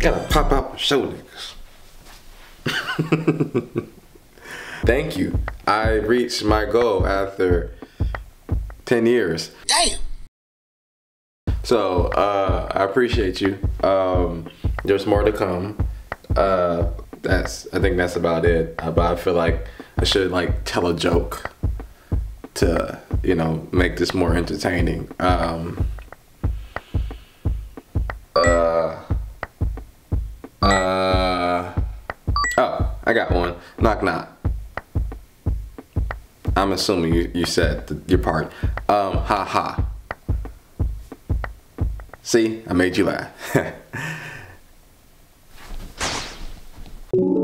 Gotta pop out and show niggas. Thank you. I reached my goal after 10 years. Damn. So uh, I appreciate you. Um, there's more to come. Uh, that's I think that's about it. Uh, but I feel like I should like tell a joke to you know make this more entertaining. Um, I got one. Knock knock. I'm assuming you, you said the, your part. Um, ha ha. See, I made you laugh.